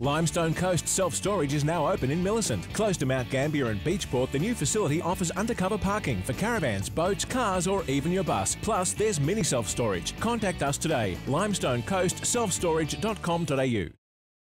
Limestone Coast Self Storage is now open in Millicent. Close to Mount Gambier and Beachport, the new facility offers undercover parking for caravans, boats, cars, or even your bus. Plus, there's mini self storage. Contact us today. limestonecoastselfstorage.com.au.